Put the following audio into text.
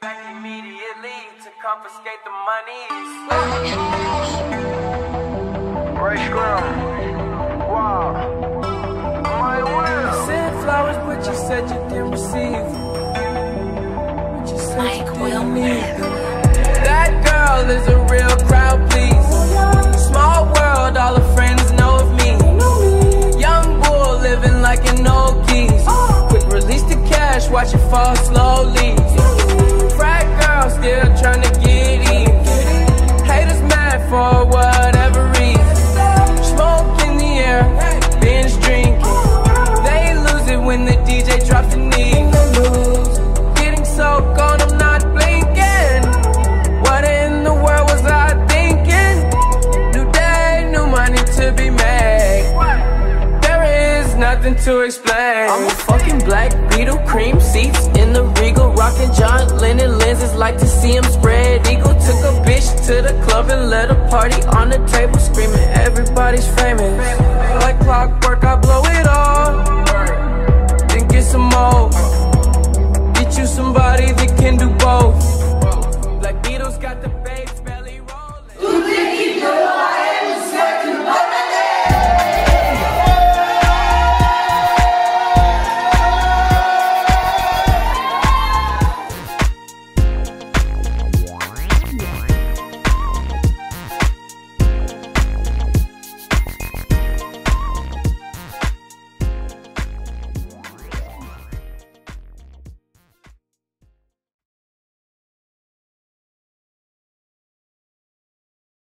back immediately to confiscate the monies. Ray Scrum. Wow. My will. Sent flowers, but you said you didn't receive. But you said Mike you will didn't need That girl is a real crowd, please. Small world, all her friends know of me. Young bull living like an old geese. Quick release the cash, watch it fall slowly. Nothing to explain. I'm a fucking black beetle, cream seats in the regal, rocking John Lennon lenses. Like to see him spread eagle. Took a bitch to the club and let a party on the table, screaming everybody's famous. Like clockwork.